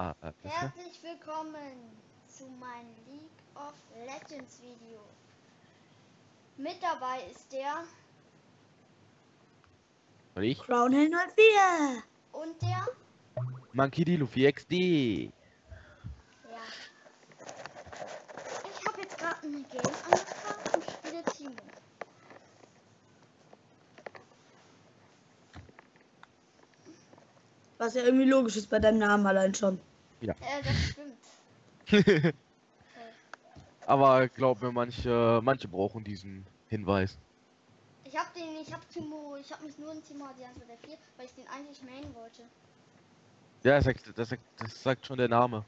Ah, äh, bitte? Herzlich willkommen zu meinem League of Legends Video. Mit dabei ist der Und ich? Crownhill 04. und der. Monkey D. Luffy XD. Ja. Ich habe jetzt gerade ein Game angefangen und spiele Timo. Was ja irgendwie logisch ist bei deinem Namen allein schon. Äh, das stimmt. Aber glaub mir, manche, manche brauchen diesen Hinweis. Ich habe den, ich habe Timo, ich habe mich nur in Timo mit der 4, weil ich den eigentlich main wollte. Ja, das sagt, das sagt, das sagt schon der Name.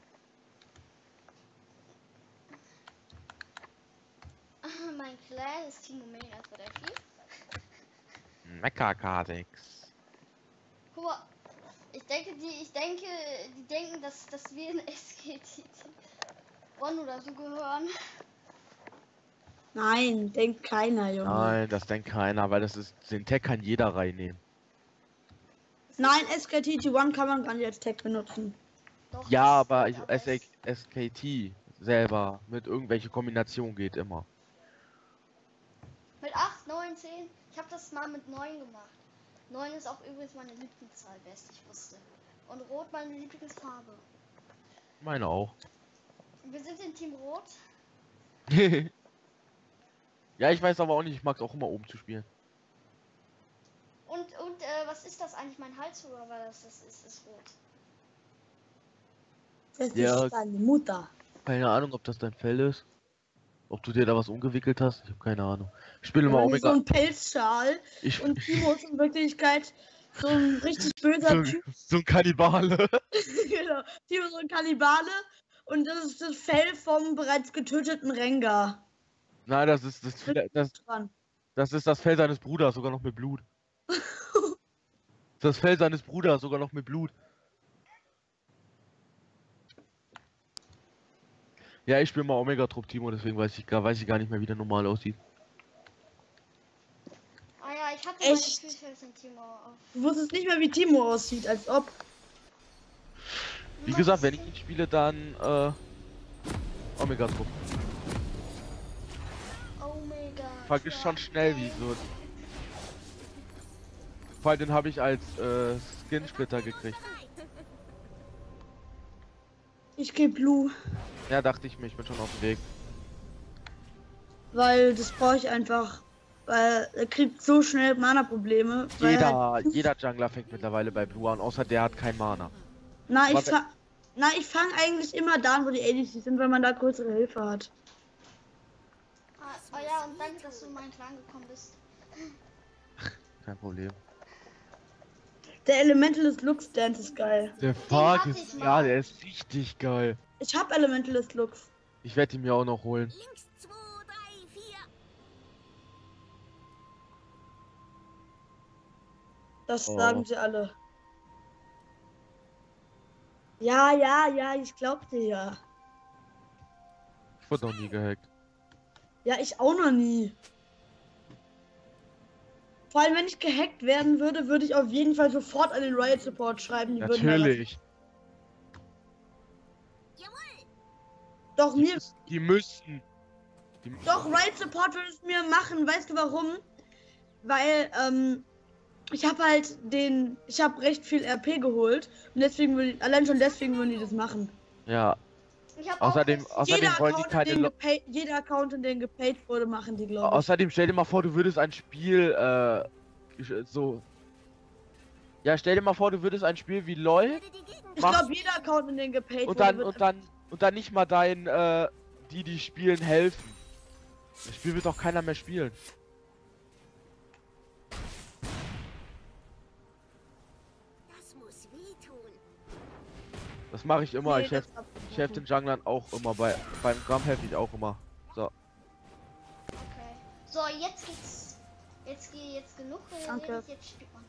mein Clan ist Timo Main als bei der 4. Mecha Cardex. Guck mal, ich denke, die, ich denke, die denken, dass, dass wir in SGT One oder so gehören. Nein, denkt keiner, Junge. Nein, das denkt keiner, weil das ist, den Tag kann jeder reinnehmen. Nein, SKTT1 kann man gar nicht als Tag benutzen. Doch, Ja, aber ich, SK, SKT selber mit irgendwelche Kombination geht immer. Mit 8, 9, 10. Ich habe das mal mit 9 gemacht. 9 ist auch übrigens meine Lieblingszahl, best ich wusste. Und Rot meine Lieblingsfarbe. Meine auch. Wir sind in Team Rot. ja, ich weiß aber auch nicht, ich mag es auch immer oben zu spielen. Und, und äh, was ist das eigentlich? Mein Halshunger, weil das, das ist, ist rot. Das Ja. ist deine Mutter. Keine Ahnung, ob das dein Fell ist. Ob du dir da was umgewickelt hast. Ich habe keine Ahnung. Ich spiele Wir immer haben so Omega. ein Pelzschal Ich, und Timo ist in Wirklichkeit so ein richtig böser so, Typ. so ein Kannibale. genau. Timo ist so ein Kannibale und das ist das Fell vom bereits getöteten Rengar. Nein, das ist das, das, das ist das Fell seines Bruders, sogar noch mit Blut. Das Fell seines Bruders, sogar noch mit Blut. Ja, ich spiele mal Omega-Trupp, Timo, deswegen weiß ich, gar, weiß ich gar nicht mehr, wie der normal aussieht. Ah ja, ich hatte Echt? Timo auf. Du wusstest nicht mehr, wie Timo aussieht, als ob. Wie gesagt, wenn ich ihn spiele, dann äh, Omega-Trupp. Oh mega. Vergiss schon schnell, wie so. Vor allem den habe ich als äh, Skin-Splitter gekriegt. Ich geh Blue, Ja, dachte ich mir, ich bin schon auf dem Weg. weil das brauche ich einfach. Weil er kriegt so schnell Mana-Probleme. Jeder, halt- jeder Jungler fängt mittlerweile bei Blue an, außer der hat kein Mana. Na, ich fang, na, ich fange eigentlich immer da an, wo die ADCs sind, weil man da größere Hilfe hat. Ah, oh ja, und danke, dass du in meinen Clan gekommen bist. Kein Problem. Der Elementalist Lux Dance ist geil. Der ich ist, ja, der ist richtig geil. Ich hab Elementalist Lux. Ich werde ihn mir auch noch holen. Links 2, 3, 4. Das Oh. sagen sie alle. Ja, ja, ja, ich glaub dir ja. Ich wurde noch nie gehackt. Ja, ich auch noch nie. Vor allem, wenn ich gehackt werden würde, würde ich auf jeden Fall sofort an den Riot Support schreiben. Die würden Natürlich. Jawohl. Doch, mir, Die müssten. Die, doch, Riot Support würde es mir machen. Weißt du warum? Weil, ähm, ich habe halt den, ich habe recht viel RP geholt. Und deswegen, würde- allein schon deswegen würden die das machen. ja, außerdem, auch außerdem Jeder wollen die Account, keine jeder Account, in den gepaid wurde, machen die, glaube ich. Außerdem stell dir mal vor, du würdest ein Spiel, äh, ich- so. Ja, stell dir mal vor, du würdest ein Spiel wie LOL die Ich glaube, jeder Account, in den gepaid und wurde, dann, wird und dann, und dann nicht mal dein, äh, die, die spielen, helfen. Das Spiel wird doch keiner mehr spielen. Das muss wehtun. Das mache ich immer. Nee, ich helfe helf den Junglern auch immer. Bei, beim Gramm helfe ich auch immer. So. Okay. So, jetzt geht's. Jetzt geh jetzt genug Danke. jetzt spielt man.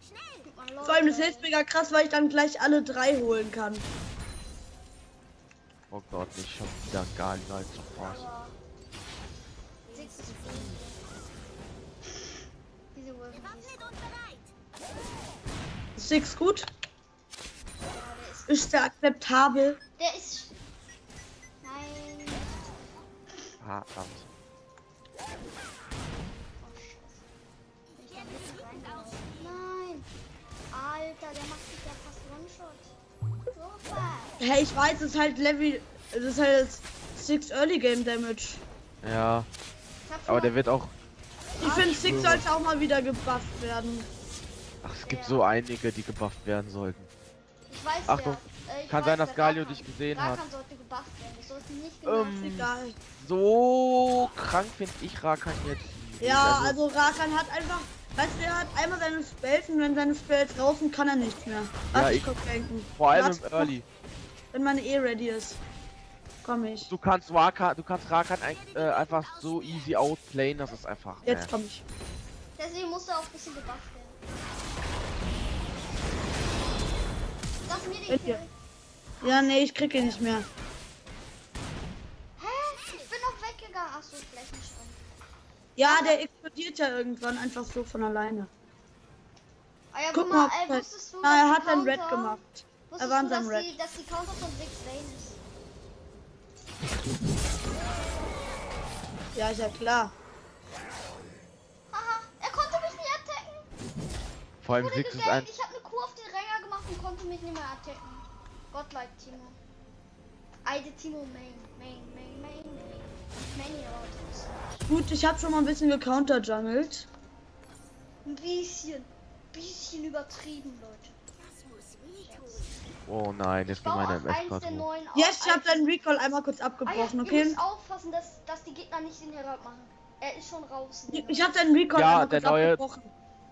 Schnell. Vor allem, das hilft mega krass, weil ich dann gleich alle drei holen kann. Oh Gott, ich hab wieder gar nicht als Spaß. Six. Gut? Ja, der ist Ist der akzeptabel? Der ist. Nein. Ah, verdammt. Hey, ich weiß, es ist halt Level. Es ist halt 6 Early Game Damage. Ja, Ich aber der wird auch. Ich finde, Six sollte auch mal wieder gebufft werden. Ach, es gibt Ja. so einige, die gebufft werden sollten. Ich weiß Achtung, ja. Äh, ich kann weiß, sein, dass Galio Rakan- dich gesehen hat. Rakan sollte gebufft werden. Das sollte nicht gemacht Ähm. So krank finde ich Rakan jetzt. Ja, also Rakan hat einfach. Weißt du, er hat einmal seine Spells und wenn seine Spells raus sind, kann er nichts mehr. Lass Ja, ich denken. vor allem Warte im Early. Wenn meine E ready ist. Komm ich. Du kannst Rakan, du kannst Rakan ein, äh, einfach so easy outplayen, das ist einfach. Jetzt äh. komm ich. Deswegen muss er auch ein bisschen gebufft werden. Lass mir den Kill. Ja, nee, ich krieg ihn nicht mehr. Hä? Ich bin noch weggegangen. Achso, vielleicht nicht. Ja, der explodiert ja irgendwann einfach so von alleine. Ah ja, Guck guck mal, mal, ey, wusstest du, Ah, er hat einen Red gemacht. Wusstest war in seinem Red. die, dass die Counter von 6 Lane ist? Ja, ist ja klar. Haha, er konnte mich nicht attacken. Vor allem Six ist ein. Ich habe eine Kuh auf den Ränger gemacht und konnte mich nicht mehr attacken. Godlike Timo. Eide Timo Main. Main, Main, Main, Gut, ich habe schon mal ein bisschen gecounterjungelt. Ein bisschen. Bisschen übertrieben, Leute. Muss. Oh nein, jetzt Ich geht baue meine MS. Jetzt, ich habe deinen Recall einmal kurz Ah ja, abgebrochen, okay? müsst aufpassen, dass, dass die Gegner nicht den Herald machen. Er ist schon raus. Ich, ich habe deinen Recall Ja, einmal der kurz neue- abgebrochen.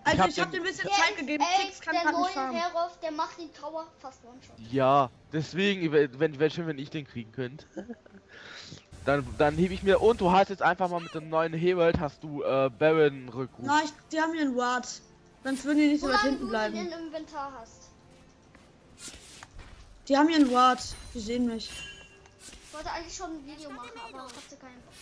Also hab ich habe den- dir ein bisschen Zeit ist- gegeben. ey, Six kann der gerade nicht neue. Herolf, der macht den Tower fast One-Shot. Ja, deswegen, wenn, wenn schön, wenn ich den kriegen könnte. Dann, dann hebe ich mir. Und du hast jetzt einfach mal mit dem neuen Herald hast du äh, Baron Rückruf. Na, ich, die haben hier einen Ward. Sonst würden die nicht so weit hinten du bleiben. den im Inventar hast. Die haben hier einen Ward. Die sehen mich. Ich wollte eigentlich schon ein Video machen, aber hatte keinen Bock.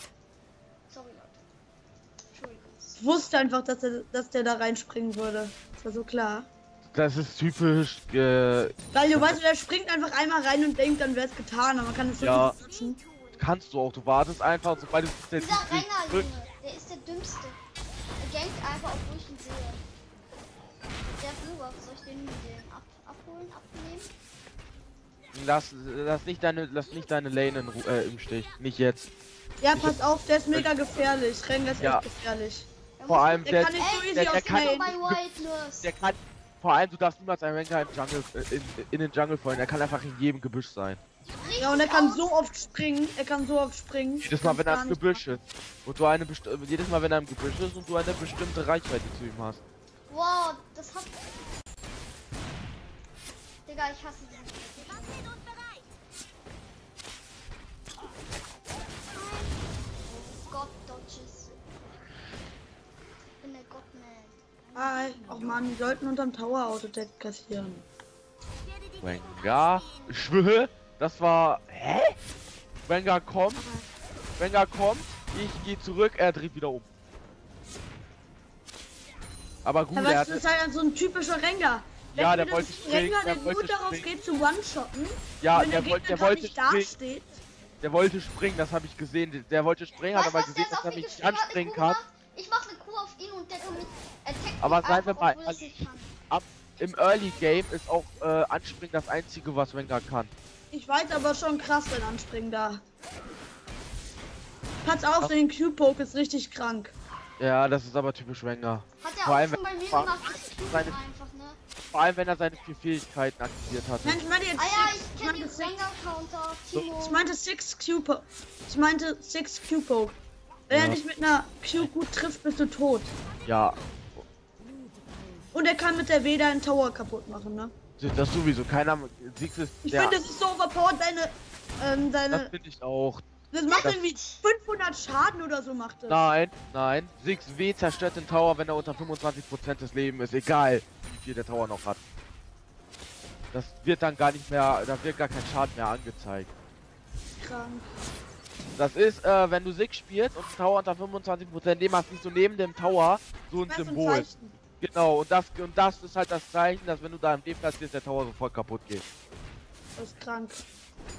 Sorry, Leute. Entschuldigung. Ich wusste einfach, dass, er, dass der da reinspringen würde. Das war so klar. Das ist typisch. Äh, Weil du weißt, der springt einfach einmal rein und denkt, dann wäre es getan. Aber man kann es so Ja. gut switchen. Kannst du auch. Du wartest einfach, und sobald du der Dieser Renner, Junge, der ist der dümmste. Er gankt einfach, obwohl ich ihn sehe. Der Flüger, soll ich den, den ab, abholen, abnehmen? Lass, lass nicht deine, lass nicht deine Lane in, Ru- äh, im Stich. Nicht jetzt. Ja, pass auf, der ist mega gefährlich. Rengar ist Ja. echt gefährlich. Vor allem Der der, kann nicht so Ey, easy der- der aus kann- Nurse. der kann. Vor allem, du darfst niemals einen Ranker im Jungle, äh, in, in den Jungle fallen. Er kann einfach in jedem Gebüsch sein. Ja, und er kann so oft springen. Er kann so oft springen. Jedes Mal, wenn er im Gebüsch ist. Und du eine besti- jedes Mal, wenn er im Gebüsch ist und du eine bestimmte Reichweite zu ihm hast. Wow, das hat. Digga, ich hasse diesen. Ah, oh Mann, die sollten unterm Tower Autodeck kassieren. Ich schwöre, das war. Hä? Wenger kommt. Wenger kommt, ich gehe zurück, er dreht wieder um. Aber gut, Ja, er hat. das ist halt so ein typischer Rengar. Ja, der wollte springen, Rengar, der der wollte nur darauf springen. geht zu One-Shotten. Ja, wenn der, der, wollte, der wollte dasteht. Der wollte springen, das habe ich gesehen. Der- wollte springen, hat aber gesehen, dass er mich anspringen kann. macht- Ich mache eine Kuh auf ihn und der kann mich attacken. Aber seien wir mal kann. Ab, Im Early Game ist auch äh, Anspringen das einzige, was Wenger kann. Ich weiß aber schon krass, wenn Anspringen da. Pass auf, den Q-Poke ist richtig krank. Ja, das ist aber typisch Wenger. Hat Vor er auch allem, schon bei mir vor- gemacht. Seine- einfach, ne? Vor allem, wenn er seine vier Fähigkeiten aktiviert hat. Nein, ich meine jetzt Ah ja, ich kenne meinte den Timo. Ich meinte Six Q-Poke. Ich meinte Six Q-Poke. Wenn Ja. er dich mit einer Q gut trifft, bist du tot. Ja, Und er kann mit der W deinen Tower kaputt machen, ne? das sowieso. Keiner. Six ist. Ich ja, finde, das ist so overpowered, deine. Ähm, das deine. finde ich auch. Das macht das- irgendwie 500 Schaden oder so, macht das. Nein, nein. 6W zerstört den Tower, wenn er unter 25% des Lebens ist. Egal, wie viel der Tower noch hat. Das wird dann gar nicht mehr, da wird gar kein Schaden mehr angezeigt. Krank. Das ist, äh, wenn du Sig spielst und ein Tower unter 25% Leben hast, siehst du neben dem Tower so ein Das ein Symbol. Zeichen. Genau, und das, und das ist halt das Zeichen, dass wenn du da im Leben platzierst, der Tower sofort kaputt geht. Das ist krank.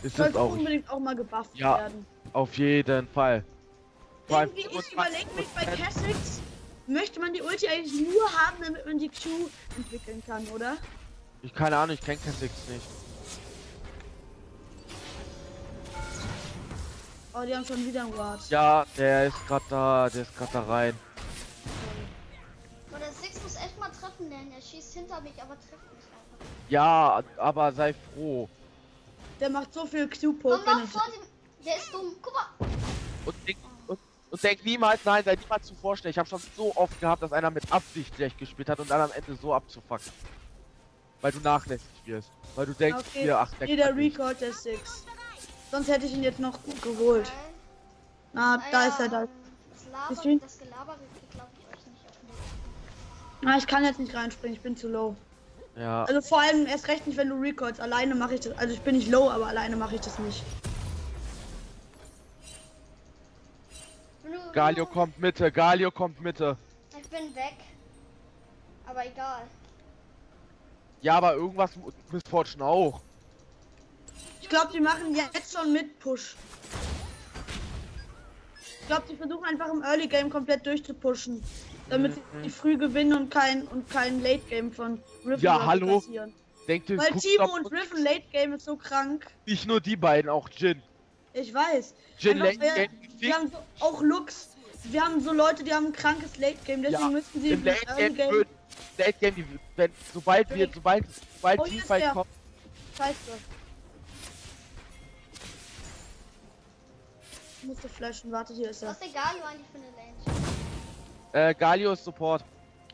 Ist Sollte es auch unbedingt auch mal gebufft Ja. werden. auf jeden Fall. Irgendwie, ich überlege mich bei 25%. Cassix, möchte man die Ulti eigentlich nur haben, damit man die Q entwickeln kann, oder? Ich keine Ahnung, ich kenn Cassix nicht. Oh, die haben schon wieder ein Ward. Ja, der ist gerade da, der ist gerade da rein. Aber der Six muss echt mal treffen lernen. Er schießt hinter mich, aber trifft mich einfach. Ja, aber sei froh. Der macht so viel Q-Poke, er. Der ist dumm. Guck mal. Und denk, und, und denk niemals, nein, sei niemals zu vorstellen. Ich habe schon so oft gehabt, dass einer mit Absicht schlecht gespielt hat und dann am Ende so abzufacken. Weil du nachlässig wirst. Weil du denkst, Okay, hier, ach, der nee, der. Recall der Six. Sonst hätte ich ihn jetzt noch gut geholt. Na, Ah, da ja, ist er da. Das Laber, das Gelaber kriegt, glaube ich, euch nicht auf den Na, ich kann jetzt nicht reinspringen, ich bin zu low. Ja, Also vor allem erst recht nicht, wenn du recallst. Alleine mache ich das. Also ich bin nicht low, aber alleine mache ich das nicht. Galio kommt Mitte, Galio kommt Mitte. Ich bin weg. Aber egal. Ja, aber irgendwas Miss Fortune auch. Ich glaube, die machen jetzt schon mit Push. Ich glaube, die versuchen einfach im Early Game komplett durchzupushen. Damit Mhm. sie früh gewinnen und kein und kein Late Game von Riven Ja, hallo? passieren. Denkt Weil Timo und Riven Late Game ist so krank. nicht nur die beiden, auch Jin. Ich weiß. Jin wir, Game wir haben so, auch Lux. Wir haben so Leute, die haben ein krankes Late Game, deswegen Ja, müssen sie Im Late Early Game, Game. wird- Late Game, die- wenn, sobald wir, sobald, sobald Oh, Teamfight kommt, Scheiße. Musste flashen, warte, hier ist er. Was ist der Galio eigentlich für eine Range? äh, Galio ist Support.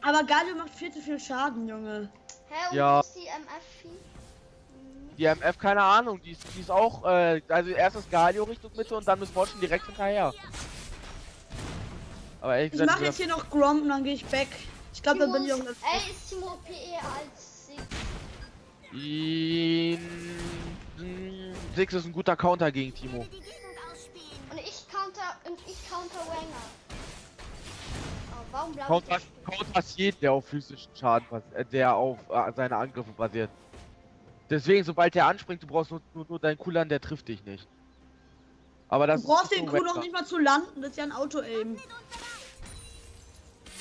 Aber Galio macht viel zu viel Schaden, Junge. Hä, und Ja. ist die MF-Vieh? Hm, Die MF, keine Ahnung, die ist, die ist auch, äh, also erst ist Galio Richtung Mitte und dann Miss Fortune direkt hinterher. Aber ehrlich Ich gesagt, mache jetzt hier noch Grom und dann gehe ich back. Ich glaube, dann bin ich auch ist- Ey, ist Timo PE als Six? Six ist ein guter Counter gegen Timo. Und ich counter Wenger. Oh, warum bleibe Counter? Counter jeden, der auf physischen Schaden, äh, der auf äh, seine Angriffe basiert. Deswegen, sobald der anspringt, du brauchst nur, nur, nur deinen Coolern, der trifft dich nicht. Aber das Du brauchst den Kuh noch nicht mal zu landen, das ist ja ein Auto-Aim.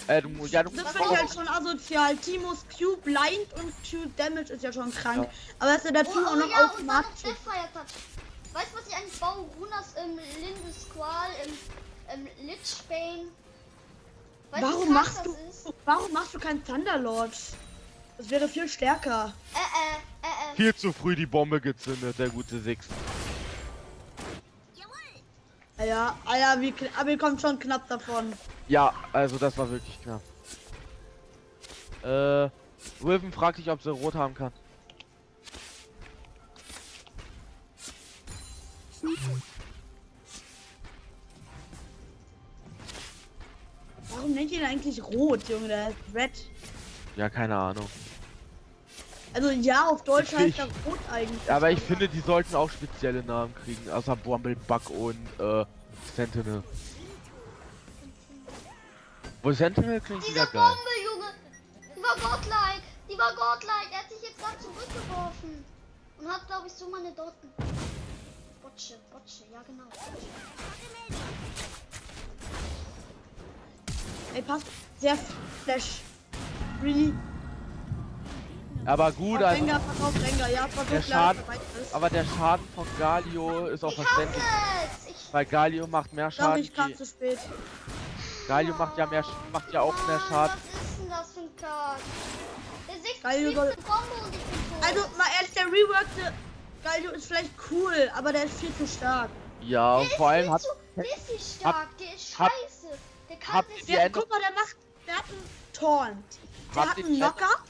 Äh, du, ja, du Das finde ich halt schon asozial. Timos Q blind und Q Damage ist ja schon krank. Ja. Aber dass er dazu Oh, auch oh noch ja, automatisch. Weißt du, was ich eigentlich baue? Runas im Linde Squall, im, im Lich Bane. Weißt Warum krass machst du. Ist? Warum machst du keinen Thunderlord? Das wäre viel stärker. Äh, äh, äh, äh. viel zu früh die Bombe gezündet, der gute Six. Jawohl. Ah Ja, ah ja, wie, aber ihr kommt schon knapp davon. Ja, also das war wirklich knapp. Äh, Wilven fragt sich, ob sie rot haben kann. Warum nennt ihr ihn eigentlich rot, Junge? Der ist red. Ja, keine Ahnung. Also ja, auf Deutsch Ich- heißt er rot eigentlich. Aber ich finde, die sollten auch spezielle Namen kriegen, außer Bumblebuck und äh, Sentinel. Wo Sentinel klingt Diese wieder geil. Bombe, Junge! Die war godlike! Die war godlike! Er hat sich jetzt gerade zurückgeworfen. Und hat, glaube ich, so meine Doten. Botsche, Botsche, ja genau. Ey, passt. Sehr flash. Really? Aber gut, also, Rengar, pass auf Rengar. Ja, pass Der Schaden- er aber der Schaden von Galio ist auch Ich verständlich! Ich weil Galio macht mehr Doch, Schaden. ich kam wie- zu spät. Galio macht ja mehr, macht ja auch mehr Mann, Schaden. Was ist denn das für ein Kack? Der sechste Galio soll- Bombe und ich bin tot. Also, mal ehrlich, der reworkte Galio ist vielleicht cool, aber der ist viel zu stark. Ja, und der vor allem ist hat, viel zu richtig stark. der ist hab- scheiße. Der kann nicht. Der, guck mal, der macht, der hat einen Taunt. Der hat einen die Knocker.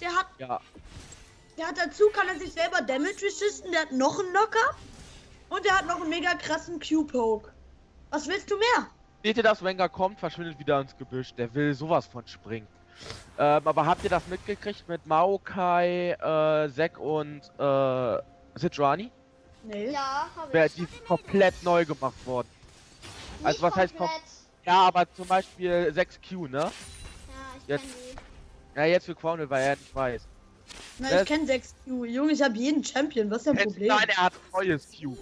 Der hat, ja, der hat dazu, kann er sich selber Damage resisten. Der hat noch einen Knocker. Und der hat noch einen mega krassen Q-Poke. Was willst du mehr? seht ihr, dass Wenger kommt, verschwindet wieder ins Gebüsch. Der will sowas von springen. Ähm, aber habt ihr das mitgekriegt mit Maokai, äh, Zack und äh, Sidrani? Nee. Ja, hab Wer ich. die ist komplett neu gemacht worden. also Nicht was heißt kom- komplett. Ja, aber zum Beispiel 6Q, ne? Ja, ich Jetzt- kenn die. Ja, jetzt für Crowned, weil er nicht weiß. Na, Das- ich kenne 6Q. Junge, ich habe jeden Champion. Was ist dein Jetzt- Problem? Nein, er hat ein neues Q.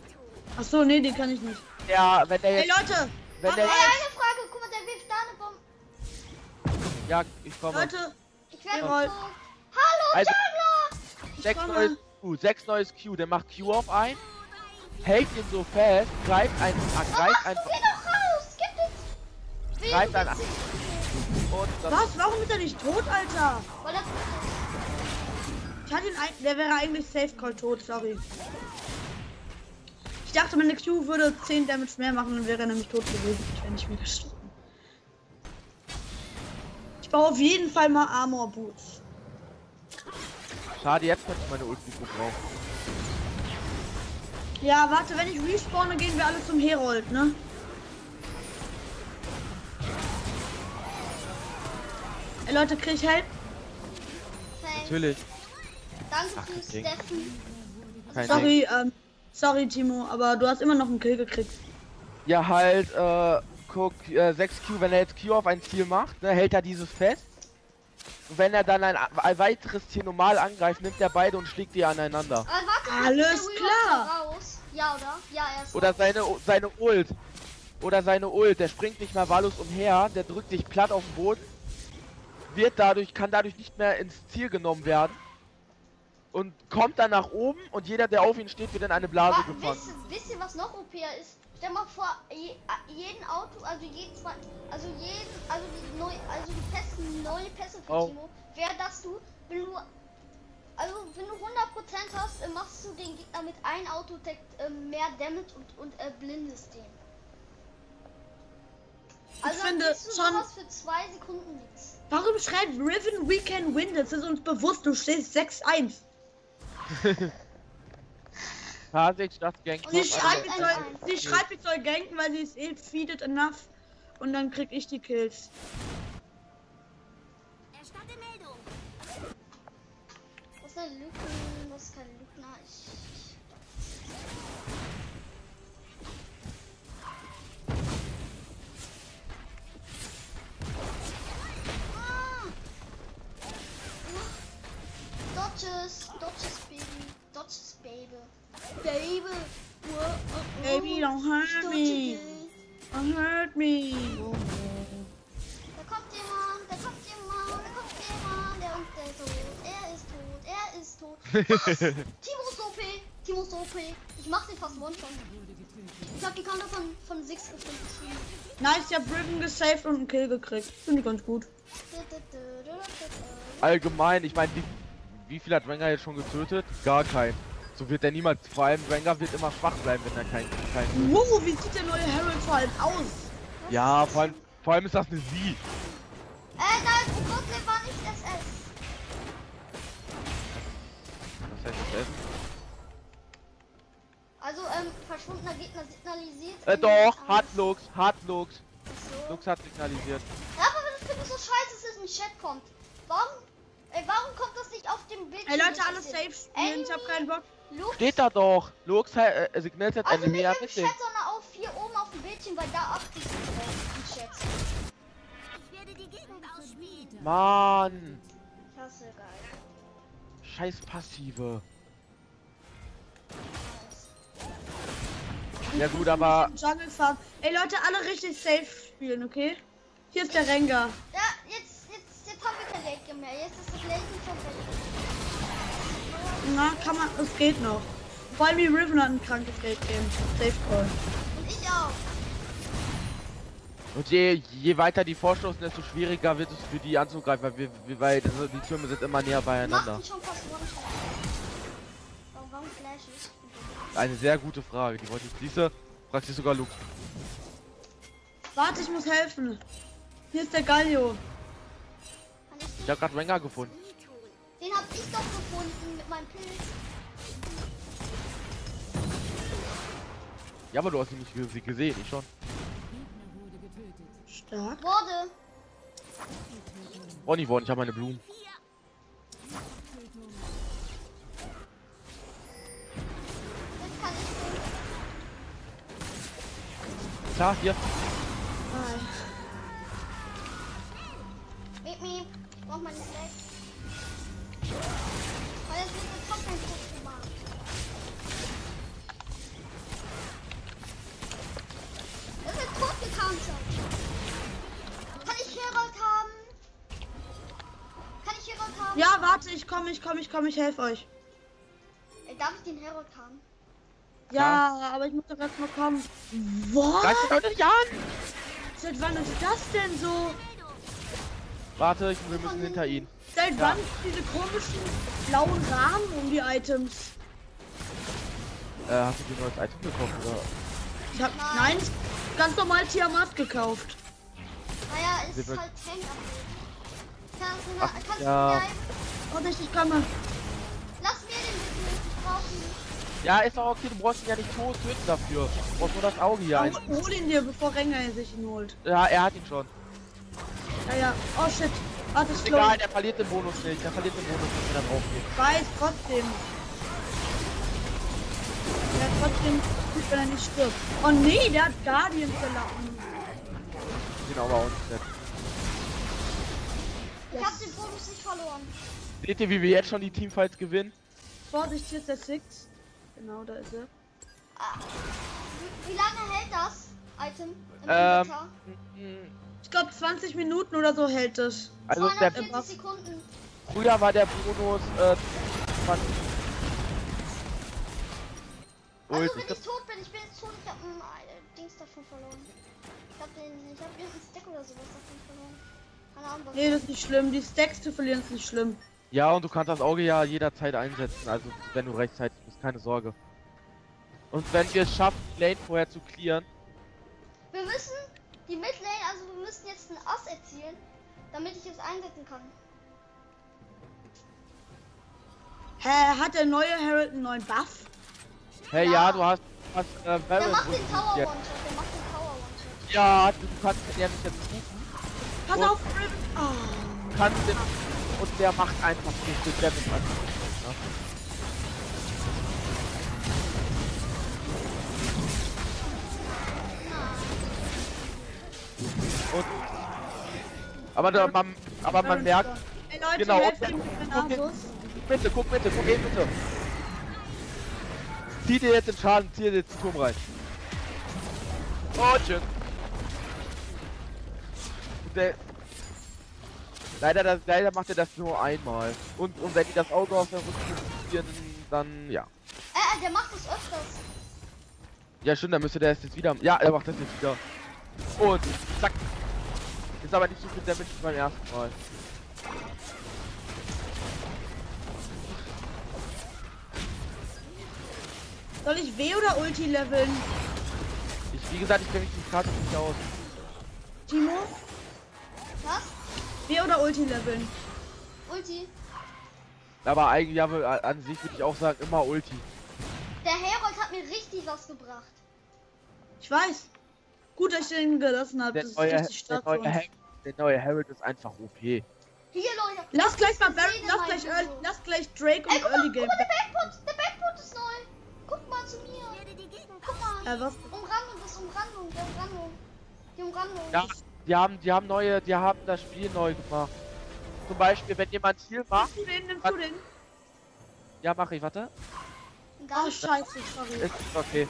Ach so, nee, den kann ich nicht. Ja, wenn der Hey jetzt. Leute, Wenn der mal. eine Frage. Guck mal, der wirft da eine Bombe. Ja, ich komme. Leute, Ich werde Jawohl. so. Hallo, Also- Jungler! Sechs komme. Q, sechs neues Q. Der macht Q auf ein, hält ihn so fest, greift ein, ah, greift! Gib es! Greift ein- und was? Warum ist er nicht tot, Alter? Weil er Ich hatte ihn ein, der wäre eigentlich safe call tot, sorry. Ich dachte, meine Q würde 10 Damage mehr machen, dann wäre er nämlich tot gewesen. Ich wäre nicht mehr gestorben. Ich baue auf jeden Fall mal Armor Boots. Schade, jetzt könnte ich meine Ulti gebrauchen. Ja, warte, wenn ich respawne, gehen wir alle zum Herold, ne? Ey, Leute, krieg ich Help? Natürlich. Danke Ach, fürs. Steffen. Kein. Sorry, ähm, sorry, Timo, aber du hast immer noch einen Kill gekriegt. Ja, halt, äh, guck, äh, 6Q, wenn er jetzt Q auf ein Ziel macht, ne, hält er dieses fest. Und wenn er dann ein, ein weiteres Ziel normal angreift, nimmt er beide und schlägt die aneinander. Aber warte, Alles klar. Ja, oder? Ja, er ist Oder seine, seine Ult. Oder seine Ult, der springt nicht mehr wahllos umher, der drückt sich platt auf den Boden, wird dadurch, kann dadurch nicht mehr ins Ziel genommen werden. Und kommt dann nach oben und jeder, der auf ihn steht, wird in eine Blase Wa- gefangen. wisst, wisst ihr, was noch OP ist? Stell mal vor, je, jeden Auto, also jeden zwei, also jeden, also die neu, also die Pässe, neue Pässe für Oh. Timo, wäre das du, wenn du, also wenn du 100% hast, machst du den Gegner mit einem Auto äh, mehr Damage und, und äh, blindest den. Also dann finde schon- für zwei Sekunden nichts. Warum schreibt Riven We Can Win? Das ist uns bewusst, du stehst 6-1. Hasig, das. Und sie schreibt, ich soll, sie schreibt, ich soll ganken, weil sie ist eh feeded enough. Und dann krieg ich die Kills. Erstatte Meldung. Das ist eine Lücken, das ist keine Lügner. Ich, Timo ist OP, Timo ist OP. Ich mach den fast one shot. Ich hab die Kante von, von Six gefunden. Nice, ich hab Riven gesaved und einen Kill gekriegt. Finde ich ganz gut. Allgemein, ich meine, wie, wie viel hat Wenger jetzt schon getötet? Gar kein. So wird er niemals, vor allem Wenger wird immer schwach bleiben, wenn er keinen kein Wow, wie sieht der neue Herald vor allem aus? Ja, vor allem, vor allem ist das eine Sie. Äh, nein, oh Gott, der war nicht SS. Essen? Also, ähm, verschwundener Gegner signalisiert. Äh, in- doch, hat Lux, hat Lux. so. Lux hat signalisiert. Ja, aber das finde ich so scheiße, dass es im Chat kommt. Warum, ey, warum kommt das nicht auf dem Bildschirm? Ey Leute, alles ist safe spielen. Ich hab keinen Bock. Lux, Steht da doch. Lux äh, äh, Signal set Also Enemy nicht im. Chat, sondern auf hier oben auf dem Bildschirm, weil da achte ich drauf im Chat. Ich werde die Gegend ausspielen. Mann. Ich hasse geil. Scheiß Passive. Ja gut, aber Jungle. Ey Leute, alle richtig safe spielen, okay? Hier ist der Rengar. Ja, jetzt, jetzt, jetzt haben wir kein Late mehr. Jetzt ist das Late schon. Na, kann man, es geht noch. Vor allem die Riven hat ein krankes Late Game. Safe Call. Und ich auch. und je, je weiter die vorstoßen, desto schwieriger wird es für die anzugreifen, weil, wir, weil das, die Türme sind immer näher Macht beieinander. ihn schon fast One-Shot. Warum, flash ich? Eine sehr gute Frage, die wollte ich. Siehste, fragt sich sogar Lux. Warte, ich muss helfen. Hier ist der Galio. Kann ich habe gerade Wenger gefunden. Den hab ich doch gefunden mit meinem Pilz. Ja, aber du hast ihn nicht ge- gesehen, ich schon. Stark. Wurde. Ronny worden, ich habe meine Blumen. klar, hier. Ich brauch meine Flex. Oh, jetzt wird eine Trockenflex. Das ist tot gecountet. Kann ich Herold haben? Kann ich Herold haben? Ja, warte, ich komme, ich komme, ich komme, ich helfe euch. Äh, darf ich den Herold haben? Ja, aber ich muss doch erst mal kommen. Was? Greif die Leute nicht an! Seit wann ist das denn so? Warte, ich, wir müssen hinter ihn. Seit Ja. wann diese komischen blauen Rahmen um die Items? Äh, hast du dir ein neues Item gekauft, oder? Ich hab, nein, ganz normal Tiamat gekauft. Naja, ist Wir wird- halt Tank Update. Kannst du, Ach, kannst ja. du mir ein... Und ich, ich komme. Lass mir den bitte, ich ihn. Ja, ist doch okay, du brauchst ihn ja nicht tot töten dafür. Du brauchst nur das Auge hier ein. Hol, hol ihn dir, bevor Rengar sich ihn holt. Ja, er hat ihn schon. Ja, ja. Oh shit. Warte, ist Egal, der verliert den Bonus nicht. Der verliert den Bonus nicht, wenn er drauf geht. Weiß, trotzdem. Ja, trotzdem gut, wenn er nicht stirbt. Oh nee, der hat Guardians verlassen. Den aber auch nicht. Ich hab den Bonus nicht verloren. Seht ihr, wie wir jetzt schon die Teamfights gewinnen? Vorsicht, hier ist der Six. Genau, da ist er. Wie, wie lange hält das Item im Ähm? Ich glaube 20 Minuten oder so hält es. Also der, 240 Sekunden. früher war der Bonus äh, 20. Also wenn ich ich tot bin, ich bin jetzt tot, ich hab ein äh, Dings davon verloren. Ich hab den, ich hab irgendeinen Stack oder sowas davon verloren. Keine Ahnung, was Nee, das ist nicht schlimm. Die Stacks zu verlieren ist nicht schlimm. Ja, und du kannst das Auge ja jederzeit einsetzen, also wenn du rechtzeitig bist, keine Sorge. Und wenn wir es schaffen, die Lane vorher zu clearen, Wir müssen die Midlane, also wir müssen jetzt einen Ass erzielen, damit ich es einsetzen kann. Hä, hat der neue Herald einen neuen Buff? hey Ja. ja, du hast, hast äh, Der macht den Tower. One-Shot, der macht den Tower One-Shot. Ja, du kannst den nämlich jetzt rufen, Pass Und- auf, Riven. Oh. kannst den, und der macht einfach so viel Damage an. Ja. Und, aber, da, man, aber man merkt, Ey Leute, Genau, und- und- Renatus. Bitte, guck bitte, guck eben bitte. Zieh dir jetzt den Schaden, zieh dir jetzt den Turm rein. Oh, tschüss. Und Der, leider, das, leider macht er das nur einmal. Und, und wenn die das Auge auf der Rücken fokussieren, dann ja. Äh, äh, der macht das öfters. Ja, stimmt, dann müsste der es jetzt wieder. Ja, er macht das jetzt wieder. Und zack. Ist aber nicht so viel Damage wie beim ersten Mal. Soll ich W oder Ulti leveln? Ich, wie gesagt, ich kenne mich die Karte nicht aus. Timo? Was? W oder Ulti leveln? Ulti. Aber eigentlich, ja, an sich würde ich auch sagen, immer Ulti. Der Herold hat mir richtig was gebracht. Ich weiß. Gut, dass ich den gelassen habe. Der Das ist neue, richtig der, neue. Herald, der neue Herald ist einfach OP. Hier, Leute. Lass gleich mal sehe lass gleich, so. Early, lass gleich Drake und Ey, guck mal, Early guck Game. mal, der Backpot, der Backpot ist neu. Guck mal zu mir. Guck mal. Äh, was? Umrandung, das Umrandung, der Umrandung. Die Umrandung. Ja, die haben, die haben neue, die haben das Spiel neu gemacht. Zum Beispiel, wenn jemand Ziel macht, Nimmst du den, nimmst du den? ja, mach ich, warte. Gar Oh, nicht. scheiße, sorry. Ist okay.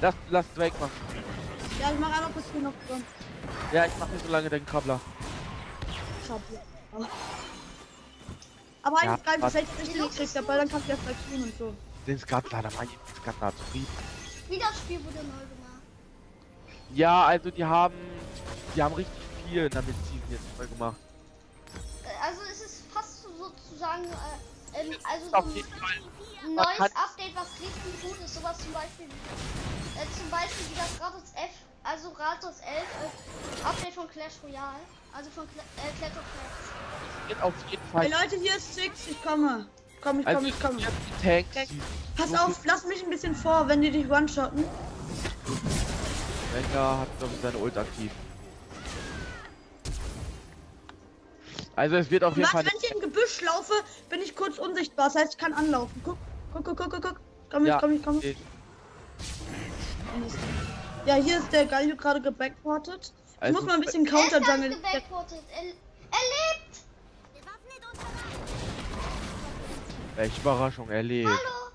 Lass, lass Drake machen. Ja, ich mach einfach bis wir noch dran. Ja, ich mach nicht so lange den Krabbler. Schade. Aber Ja, eigentlich dass ich richtig gekriegt weil dann kannst du ja vielleicht tun und so. Den Skatler, da war ich den Skatler zufrieden. Wieder das Spiel wurde neu gemacht. Ja, also die haben, die haben richtig viel in der Medizin jetzt neu gemacht. Äh, Also es ist fast so sozusagen, äh, ähm, also so ein neues Update, was richtig gut ist. Sowas zum Beispiel, äh, zum Beispiel wie das Ratos F, also Ratos 11, äh, Update von Clash Royale. Also von Cla äh, Clash of Clans. Wird auf jeden Hey Fall. Leute, hier ist Six, ich komme. Komm, ich Also komme, ich komme. Tanks. Okay. die- Pass auf, lass mich ein bisschen vor, wenn die dich one-shotten. Rengar hat glaube ich seine Ult aktiv. Also es wird auf jeden Fall. wenn ich im Gebüsch laufe, bin ich kurz unsichtbar. Das heißt, ich kann anlaufen. Guck, guck, guck, guck, guck, guck. Komm, ich, komm, ich, komm. okay. Ja, hier ist der Galio gerade gebackportet. Ich Also, muss mal ein bisschen Er nicht gebackportet. Er, er lebt! Welche Überraschung erlebt. Hallo!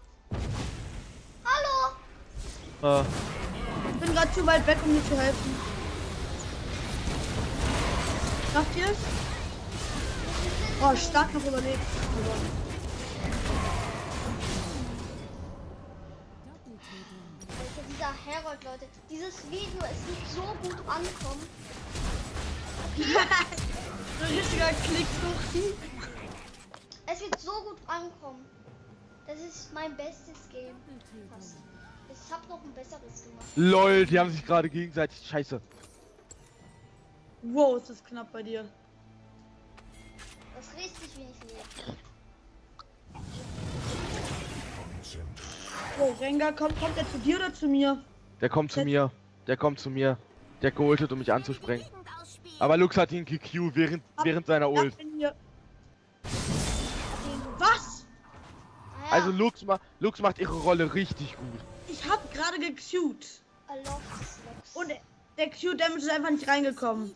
Hallo! Äh, Ich bin gerade zu weit weg, um dir zu helfen. Schafft ihr es? Oh, stark noch überlebt. Also dieser Herold, Leute. Dieses Video ist nicht so gut ankommen. so ein richtiger Klick durch die. Es wird so gut ankommen. Das ist mein bestes Game. Ich hab noch ein besseres gemacht. LOL, die haben sich gerade gegenseitig scheiße. Wow, ist das knapp bei dir. Das ist richtig wenig Leben. Oh, Rengar, kommt, kommt er zu dir oder zu mir? Der kommt zu mir. Der kommt zu mir. Der geultet, um mich anzusprengen. Aber Lux hat ihn GQ während, während seiner Ult. Was? Ah. Also Lux, ma Lux macht ihre Rolle richtig gut. Ich hab gerade gecued. Und der Q-Damage ist einfach nicht reingekommen.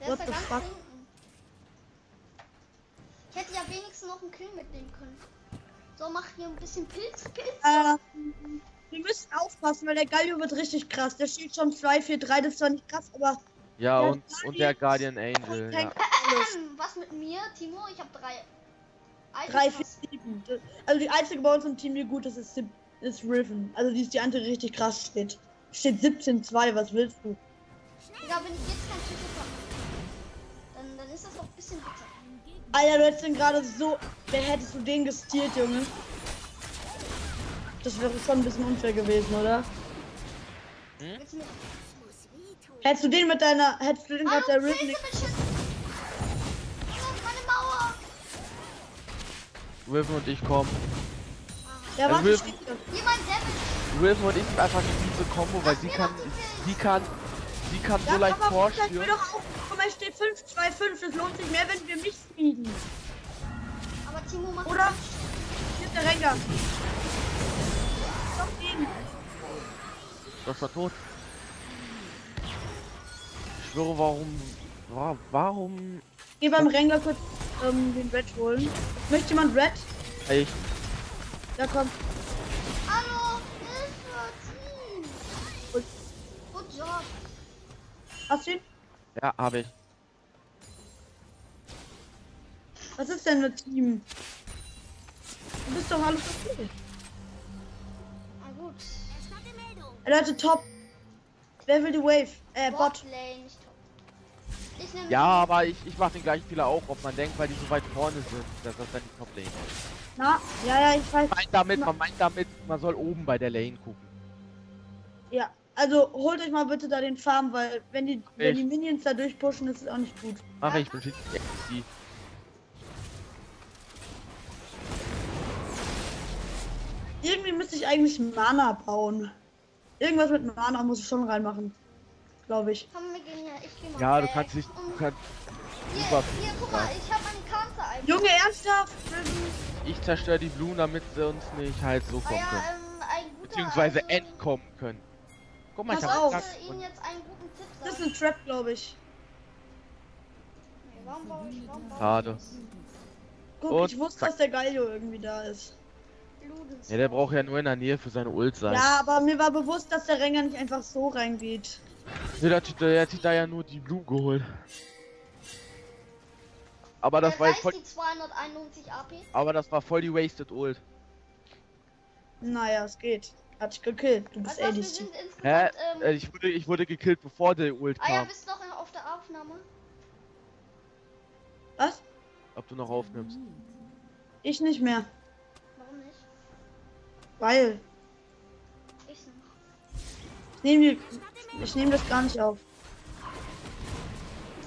Der what the fuck? Ich hätte ja wenigstens noch einen Kill mitnehmen können. So, mach hier ein bisschen Pilz, Pilz. Äh, wir müssen aufpassen, weil der Galio wird richtig krass. Der steht schon 2, 4, 3, das ist zwar nicht krass, aber Ja, Der und, und der Guardian Angel. Ja. was mit mir, Timo? Ich habe drei. Items 3, 4, fast. 7. Also die einzige bei uns im Team, die gut ist, ist, ist Riven. Also die ist die andere, die richtig krass steht. Steht 17, 2, was willst du? Digga, wenn ich jetzt kein Titel habe, dann, dann ist das auch ein bisschen bitter. Alter, du hättest den gerade so. Wer hättest du den gestiert, Junge? Das wäre schon ein bisschen unfair gewesen, oder? Wehtun. Hättest du den mit deiner. Hättest du den mit der Riven. meine Mauer! Riven und ich kommen. Ja, Äh, warte, Riven-! Riven und ich sind einfach diese Combo, weil sie kann, sie kann, sie kann so Ja, leicht aber vielleicht mir vorstürmen. doch auch. Guck mal, es steht 5, 2, 5. Das lohnt sich mehr, wenn wir mich speeden. Aber Timo macht. Oder? Hier ist der Rengar. Stopp ihn. Doch schon tot. Ich schwöre, warum, wa- warum, Geh beim Rengar kurz ähm, den Red holen. Möchte jemand Red? ich, Ja, komm. Hast du ihn? ja, habe ich. Was ist denn mit Team? Du bist doch alles okay. Na gut. Meldung. Leute, top. Wer will die Wave? Äh, Bot. Ich nehme. Ja, aber ich, ich mache den gleichen Fehler auch, ob man denkt, weil die so weit vorne sind, dass das dann die Top Lane ist. Na, ja, ja, ich weiß. Man meint damit, man meint damit, man soll oben bei der Lane gucken. Ja, also holt euch mal bitte da den Farm, weil wenn die, wenn die Minions da durchpushen, ist es auch nicht gut. Mach ich, bin exklusiv. Irgendwie müsste ich eigentlich Mana bauen. Irgendwas mit Mana muss ich schon reinmachen. Glaube ich. Komm, wir gehen hier. Ich geh mal. Ja, du kannst nicht, du kannst, Hier, super hier, guck mal, ich habe einen Counter ein. Junge, ernsthaft? ich zerstöre die Blumen, damit sie uns nicht halt so Ah kommen ja, können. ähm, ein guter. Beziehungsweise entkommen können. Guck mal, ich Pass hab auf. Ich grad sollte Ihnen jetzt einen guten Tipp sagen. Das ist ein Trap, glaube ich. Nee, warum baue ich, warum baue Schade. Guck, Und ich wusste, zack. dass der Galio irgendwie da ist. Ja, der braucht ja nur in der Nähe für seine Ult sein. Ja, aber mir war bewusst, dass der Rengar nicht einfach so reingeht. Nee, der, hat- der hat sich da ja nur die Blumen geholt. Aber das war jetzt voll, die 291 AP? aber das war voll die wasted Ult. Naja, es geht. Hat dich gekillt. Du bist ADC. Hä? ähm, Äh, ich wurde, ich wurde gekillt, bevor der Ult ah ja, kam. bist noch auf der Aufnahme? Was? Ob du noch aufnimmst. Ich nicht mehr. Warum nicht? Weil. Ich noch. Ich nehme ich nehm das gar nicht auf.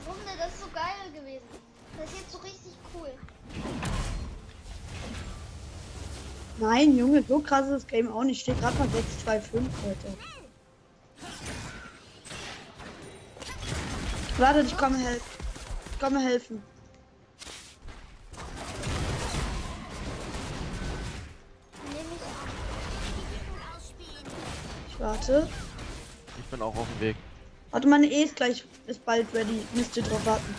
Warum denn? Das ist so geil gewesen. Das ist jetzt so richtig cool. Nein, Junge, so krass ist das Game auch nicht. Steht gerade mal 6-2-5 heute. Warte, ich komme helfen. Ich komme helfen. Ich warte. Ich bin auch auf dem Weg. Warte, meine E ist gleich, ist bald ready. Müsst ihr drauf warten.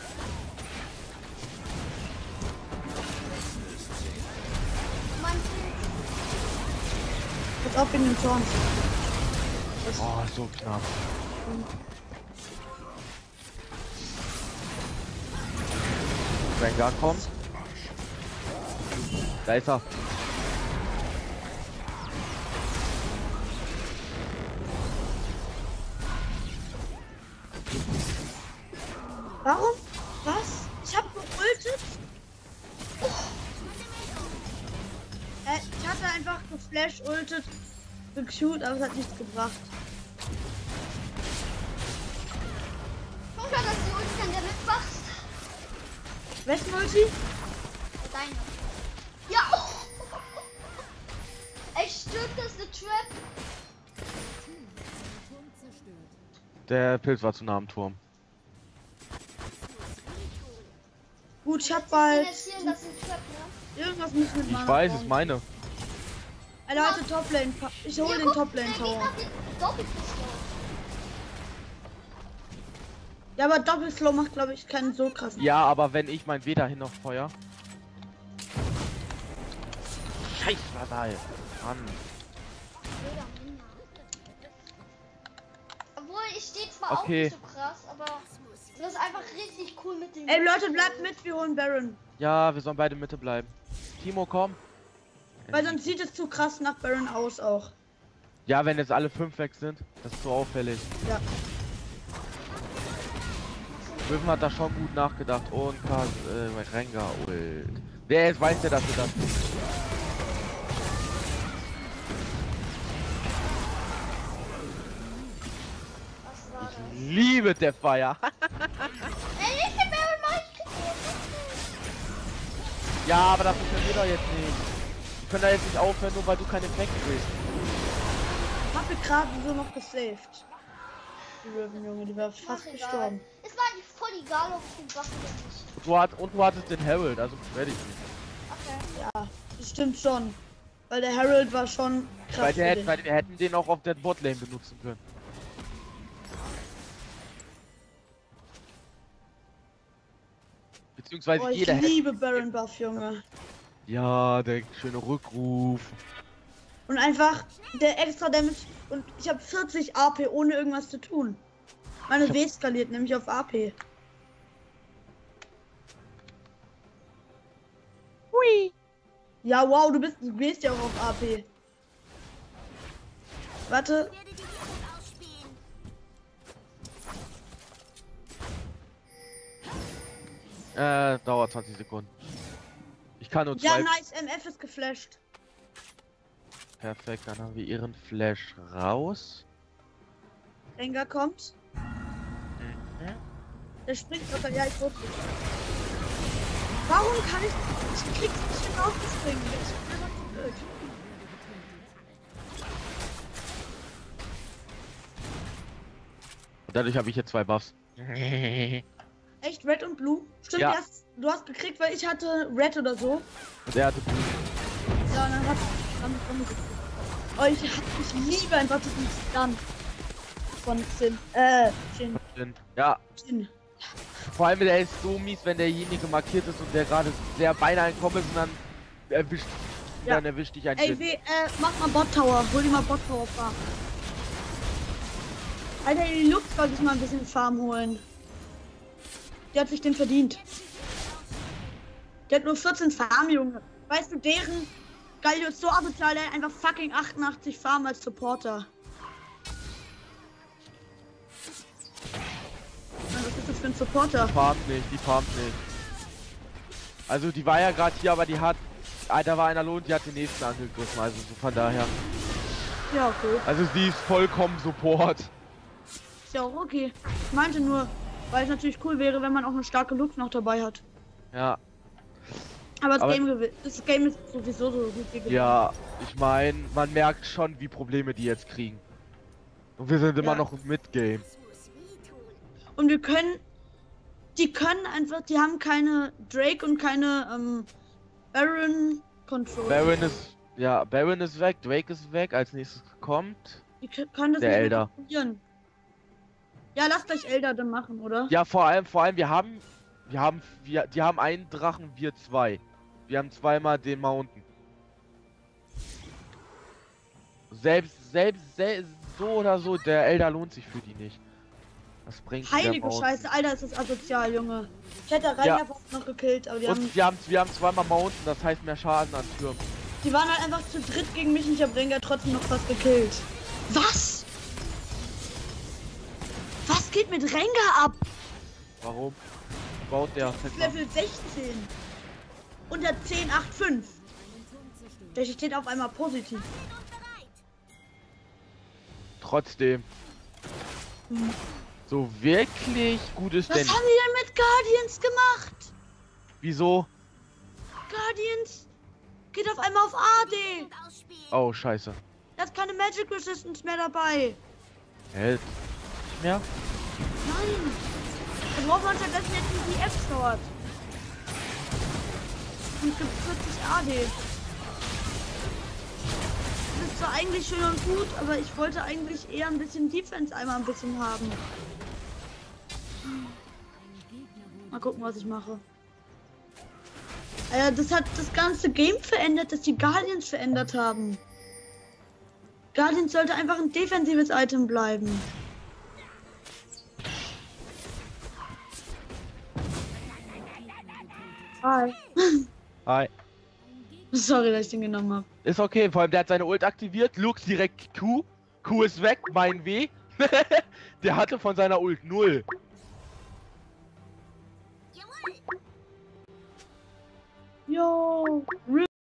Jetzt ab in den Zorn. Oh, so knapp. Wenn gar kommt. Da ist er. Warum gequeued, aber es hat nichts gebracht. Klar, dass die Ulti dann der mitmachst. Wessen Ulti? Deine. Ja! Echt stimmt, das ist eine Trap. Der Pilz war zu nah am Turm. Gut, ich hab Ich bald. ist ne? Irgendwas muss mit Ich meiner weiß, es Frau. meine. Leute, Toplane. Pa- Ich hole Ja, den Toplane Tower. Ja, aber Doppelslow macht, glaube ich, keinen so krassen. Ja, aber wenn ich mein W dahin noch feuer. Scheiß Wasal. Mann. Mega, mega. Obwohl, ich stehe zwar Okay. auch nicht so krass, aber das ist einfach richtig cool mit dem. Ey, Leute, bleibt mit, wir holen Baron. Ja, wir sollen beide Mitte bleiben. Timo, komm. Weil sonst sieht es zu krass nach Baron aus auch. Ja, wenn jetzt alle fünf weg sind, das ist so auffällig. Ja. Löwen hat da schon gut nachgedacht. Und Kas äh, Renga ult. Wer jetzt weiß der, dass wir das Was war das? liebe der Feier. Ich ja, aber das können wir doch jetzt nicht. Wir können da jetzt nicht aufhören, nur weil du keine Effekte willst. Hab ich gerade so noch gesaved. Die Riven, Junge, die war fast egal. gestorben. Es war eigentlich voll egal, ob ich den Waffen nicht. Und du, hat, und du hattest den Herald, also beschwer dich nicht. Okay. Ja, das stimmt schon. Weil der Herald war schon krass. Weil, der, weil wir hätten den auch auf der Botlane benutzen können. Beziehungsweise Oh, ich jeder liebe Baron Buff, Junge. Ja, der schöne Rückruf. Und einfach der extra Damage. Und ich habe 40 AP ohne irgendwas zu tun. Meine W skaliert nämlich auf AP. Hui. Ja, wow, du bist, du gehst ja auch auf AP. Warte. Äh, dauert 20 Sekunden. Ich kann nur ja, zwei. nice, MF ist geflasht. Perfekt, dann haben wir ihren Flash raus. Rengar kommt. Der springt runter. Ja, ich wurde. Warum kann ich. Ich krieg's nicht hin aufzuspringen. Ich bin zu blöd. Dadurch habe ich jetzt zwei Buffs. Echt, Red und Blue? Stimmt, Ja. hast, du hast gekriegt, weil ich hatte Red oder so. Der hatte Ja, und dann hat dann dann Oh, ich, hab- ich liebe einfach diesen Stun von Sin. Äh. Sinn. Ja, Shin. vor allem der ist so mies, wenn derjenige markiert ist und der gerade sehr beinahe entkommen ist und dann erwischt, Ja. dann erwischt dich ein Ey, weh, äh, mach mal Bot Tower. Hol dir mal Bot Tower Farm. Alter, die Lux sollte ich mal ein bisschen Farm holen. Die hat sich den verdient. Die hat nur 14 Farm, Junge. Weißt du, deren Galio ist so asozial, der hat einfach fucking 88 Farm als Supporter. Mann, Was ist das für ein Supporter? Die farmt nicht, die farmt nicht. Also die war ja gerade hier, aber die hat. Ah, da war einer lohnt, die hat den nächsten angegriffen, also so von daher. Ja, okay. Also sie ist vollkommen Support. Ist ja auch okay. Ich meinte nur, weil es natürlich cool wäre, wenn man auch eine starke Lux noch dabei hat. Ja, Aber das, Aber- Game, das Game ist sowieso so gut wie gewonnen. ja, ich meine, man merkt schon, wie Probleme die jetzt kriegen. Und wir sind immer Ja. noch im Mid-Game. Und wir können. Die können einfach, die haben keine Drake und keine ähm, Baron Control. Baron ist. Ja, Baron ist weg, Drake ist weg, als nächstes kommt. die kö- können das Der Elder. kontrollieren. Ja, lasst euch Elder dann machen, oder? Ja, vor allem, vor allem, wir haben. Wir haben. Wir, die haben einen Drachen, wir zwei. Wir haben zweimal den Mountain. Selbst, selbst, selbst so oder so, der Elder lohnt sich für die nicht. Das bringt Heilige. Scheiße, Alter, ist das asozial, Junge. Ich hätte Rainer Ja. fast noch gekillt, aber die haben, Und wir haben, wir haben zweimal Mountain, das heißt mehr Schaden an Türmen. die waren halt einfach zu dritt gegen mich und ich habe Rengar trotzdem noch fast gekillt. Was? Was geht mit Rengar ab? Warum? Baut der. Level 16. Unter 10, 8, 5. Der steht auf einmal positiv. Trotzdem. Hm. So wirklich gut ist Was denn. haben die denn mit Guardians gemacht? Wieso? Guardians geht auf einmal auf AD. Oh, scheiße. Da ist keine Magic Resistance mehr dabei. Hält. Nicht mehr? Nein. Da braucht man stattdessen jetzt einen DF-Sword. Und gibt 40 AD. Das ist zwar eigentlich schön und gut, aber ich wollte eigentlich eher ein bisschen Defense einmal ein bisschen haben. Mal gucken, was ich mache. Äh, das hat das ganze Game verändert, dass die Guardians verändert haben. Guardians sollte einfach ein defensives Item bleiben. Hi. Hi. Sorry, dass ich den genommen habe. Ist okay, vor allem der hat seine Ult aktiviert, Lux direkt Q, Q ist weg, mein W. der hatte von seiner Ult null. Jawohl. Yo,